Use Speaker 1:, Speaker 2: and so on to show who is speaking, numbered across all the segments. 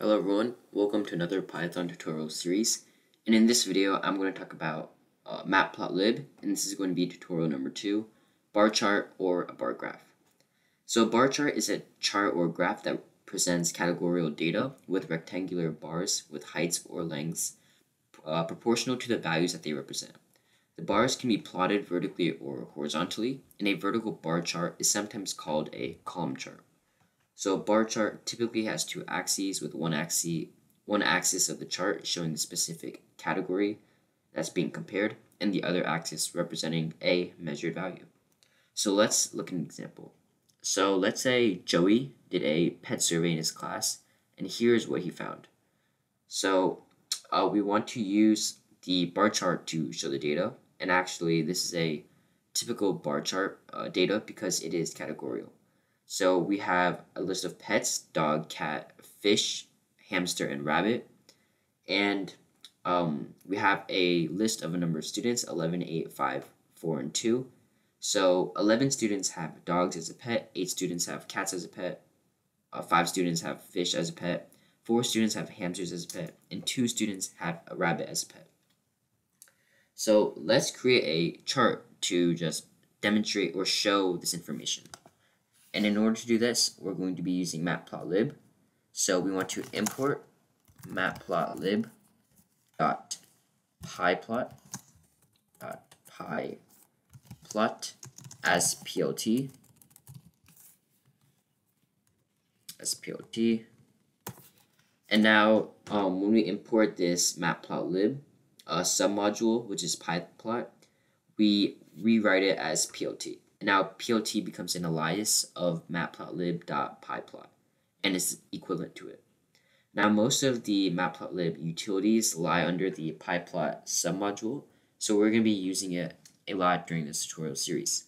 Speaker 1: Hello everyone, welcome to another Python tutorial series. And in this video, I'm going to talk about uh, matplotlib, and this is going to be tutorial number two, bar chart or a bar graph. So a bar chart is a chart or graph that presents categorical data with rectangular bars with heights or lengths uh, proportional to the values that they represent. The bars can be plotted vertically or horizontally, and a vertical bar chart is sometimes called a column chart. So a bar chart typically has two axes with one axis one axis of the chart showing the specific category that's being compared and the other axis representing a measured value. So let's look at an example. So let's say Joey did a pet survey in his class and here's what he found. So uh, we want to use the bar chart to show the data and actually this is a typical bar chart uh, data because it is categorical. So we have a list of pets, dog, cat, fish, hamster, and rabbit. And um, we have a list of a number of students, 11, 8, 5, 4, and 2. So 11 students have dogs as a pet, 8 students have cats as a pet, uh, 5 students have fish as a pet, 4 students have hamsters as a pet, and 2 students have a rabbit as a pet. So let's create a chart to just demonstrate or show this information. And in order to do this, we're going to be using matplotlib. So we want to import matplotlib dot pyplot dot pyplot as plt as plt. And now um, when we import this matplotlib uh, submodule, which is pyplot, we rewrite it as plt. And now plt becomes an alias of matplotlib.pyplot and is equivalent to it. Now most of the matplotlib utilities lie under the pyplot submodule, so we're going to be using it a lot during this tutorial series.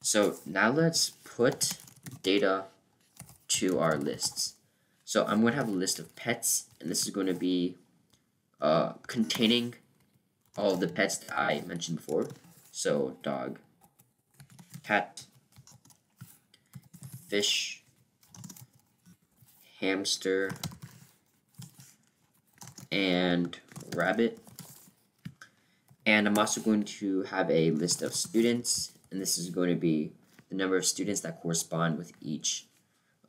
Speaker 1: So now let's put data to our lists. So I'm going to have a list of pets, and this is going to be uh, containing all the pets that I mentioned before. So dog, cat, fish, hamster, and rabbit. And I'm also going to have a list of students, and this is going to be the number of students that correspond with each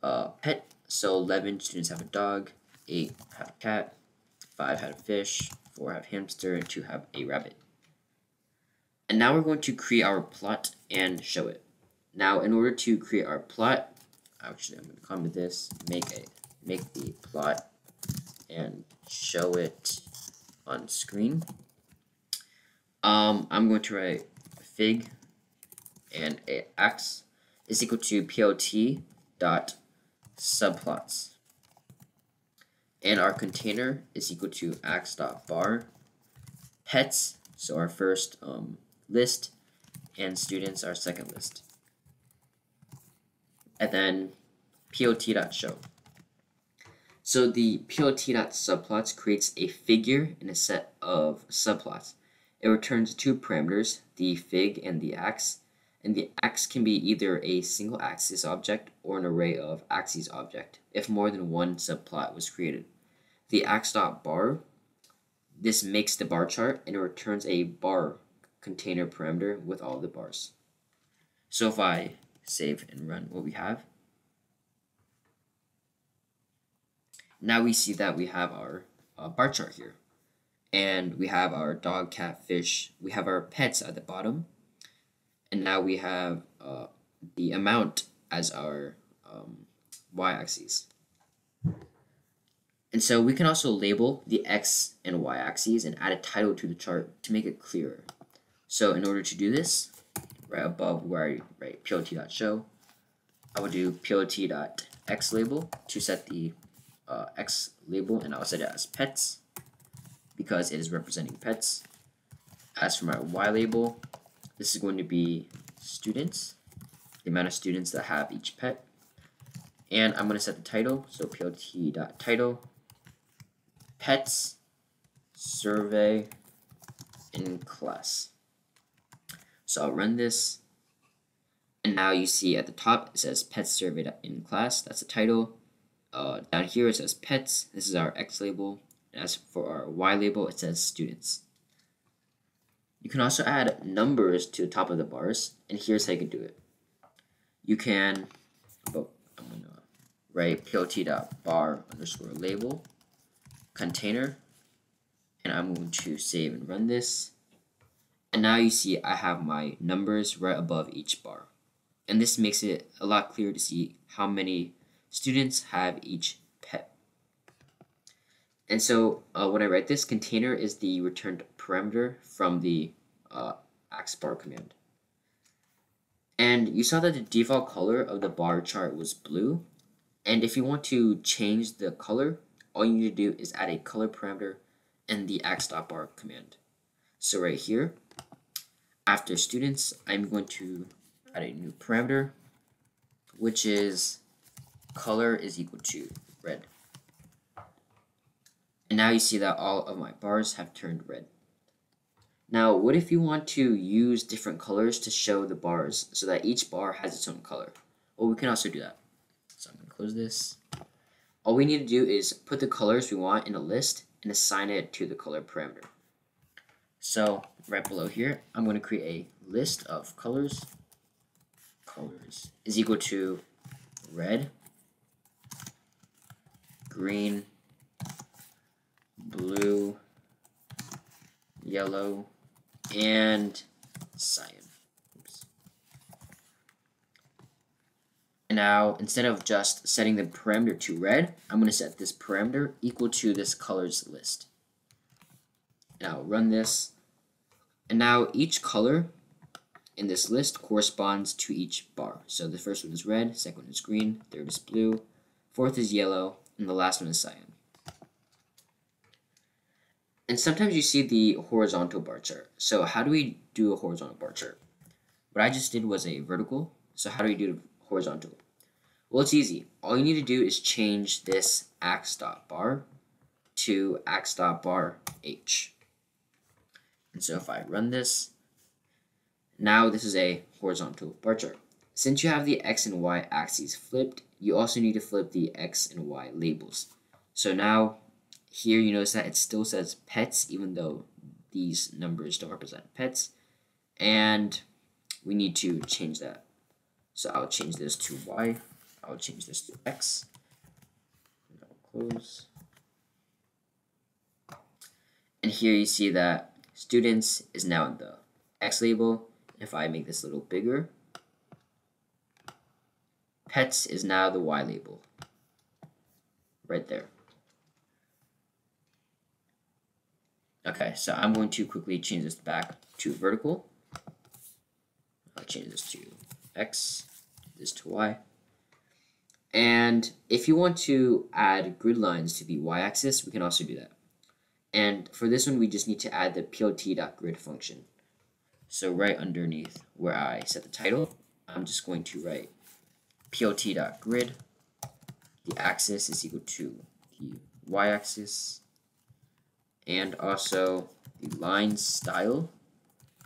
Speaker 1: uh, pet. So 11 students have a dog, 8 have a cat, 5 have a fish, 4 have hamster, and 2 have a rabbit. And now we're going to create our plot and show it. Now, in order to create our plot, actually, I'm going to comment this, make a make the plot and show it on screen. Um, I'm going to write fig and a x is equal to plt dot subplots. And our container is equal to ax dot bar pets, so our first um, list, and students are second list. And then plt.show. So the plt.subplots creates a figure in a set of subplots. It returns two parameters, the fig and the ax, and the ax can be either a single axis object or an array of axes object if more than one subplot was created. The ax.bar, this makes the bar chart and it returns a bar container parameter with all the bars. So if I save and run what we have, now we see that we have our uh, bar chart here. And we have our dog, cat, fish, we have our pets at the bottom. And now we have uh, the amount as our um, y-axis. And so we can also label the x and y axes and add a title to the chart to make it clearer. So in order to do this, right above where I write plt.show, I will do plt.x label to set the uh, x label, and I'll set it as pets because it is representing pets. As for my y label, this is going to be students, the amount of students that have each pet. And I'm going to set the title, so plt.title, pets, survey, in class. So I'll run this. And now you see at the top it says pet survey in class. That's the title. uh, down here it says pets. This is our X label. As for our Y label, it says students. You can also add numbers to the top of the bars, and here's how you can do it. You can, oh, I'm gonna write plt.bar underscore label container, and I'm going to save and run this. And now you see I have my numbers right above each bar. And this makes it a lot clearer to see how many students have each pet. And so uh, when I write this, container is the returned parameter from the uh, bar command. And you saw that the default color of the bar chart was blue. And if you want to change the color, all you need to do is add a color parameter in the bar command. So right here, after students, I'm going to add a new parameter, which is color is equal to red. And now you see that all of my bars have turned red. Now, what if you want to use different colors to show the bars so that each bar has its own color? Well, we can also do that. So I'm going to close this. All we need to do is put the colors we want in a list and assign it to the color parameter. So right below here, I'm going to create a list of colors. Colors is equal to red, green, blue, yellow, and cyan. Oops. And now, instead of just setting the parameter to red, I'm going to set this parameter equal to this colors list. Now run this. And now each color in this list corresponds to each bar. So the first one is red, second one is green, third is blue, fourth is yellow, and the last one is cyan. And sometimes you see the horizontal bar chart. So how do we do a horizontal bar chart? What I just did was a vertical. So how do we do a horizontal? Well, it's easy. All you need to do is change this ax.bar to ax.bar h. And so if I run this, now this is a horizontal bar chart. Since you have the x and y axes flipped, you also need to flip the X and Y labels. So now here you notice that it still says pets even though these numbers don't represent pets. And we need to change that. So I'll change this to Y. I'll change this to X. close. And here you see that students is now in the X label. If I make this a little bigger, Pets is now the Y label. Right there. Okay, so I'm going to quickly change this back to vertical. I'll change this to X, this to Y. And if you want to add grid lines to the y-axis, we can also do that. And for this one, we just need to add the plt.grid function. So right underneath where I set the title, I'm just going to write plt.grid. The axis is equal to the y-axis. And also the line style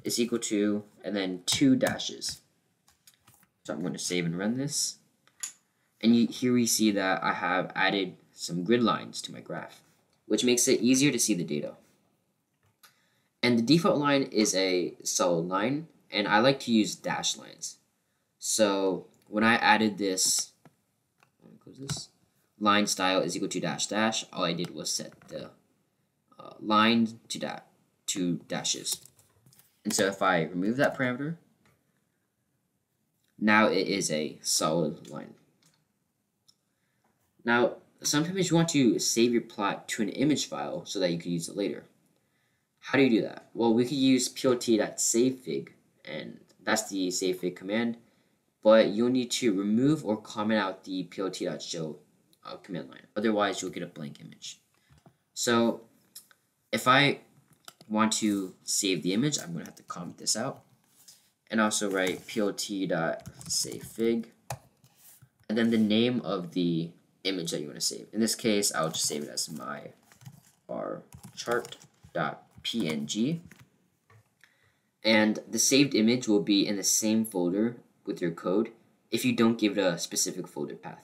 Speaker 1: is equal to, and then two dashes. So I'm going to save and run this. And you, here we see that I have added some grid lines to my graph, which makes it easier to see the data. And the default line is a solid line, and I like to use dash lines. So when I added this, close this, line style is equal to dash dash, all I did was set the uh, line to that to dashes. And so if I remove that parameter, now it is a solid line. Now, sometimes you want to save your plot to an image file so that you can use it later. How do you do that? Well, we could use plt.savefig, and that's the savefig command but you'll need to remove or comment out the plt.show uh, command line. Otherwise, you'll get a blank image. So if I want to save the image, I'm going to have to comment this out. And also write plt.savefig. And then the name of the image that you want to save. In this case, I'll just save it as my r chart.png. And the saved image will be in the same folder with your code if you don't give it a specific folder path.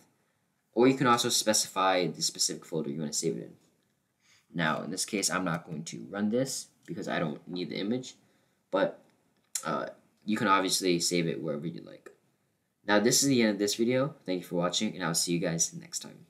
Speaker 1: Or you can also specify the specific folder you want to save it in. Now, in this case, I'm not going to run this because I don't need the image, but uh, you can obviously save it wherever you like. Now, this is the end of this video. Thank you for watching, and I'll see you guys next time.